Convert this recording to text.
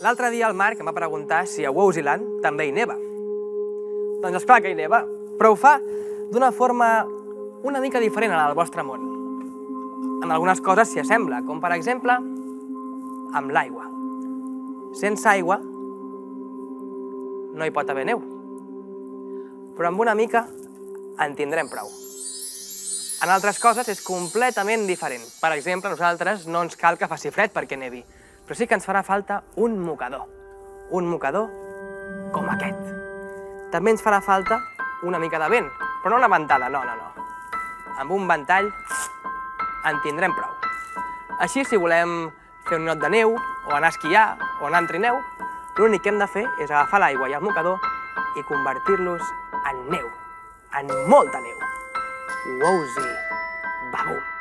L'altre dia el Marc em va preguntar si a Wow Zealand també hi neva. Doncs esclar que hi neva, però ho fa d'una forma una mica diferent a la del vostre món. En algunes coses s'hi assembla, com per exemple amb l'aigua. Sense aigua no hi pot haver neu. Però amb una mica en tindrem prou. En altres coses és completament diferent. Per exemple, nosaltres no ens cal que faci fred perquè nevi, però sí que ens farà falta un mocador. Un mocador com aquest. També ens farà falta una mica de vent, però no una ventada, no, no, no. Amb un ventall en tindrem prou. Així, si volem fer un not de neu, o anar a esquiar, o anar en trineu, l'únic que hem de fer és agafar l'aigua i el mocador i convertir-los en neu, en molta neu. Wowzy, babum.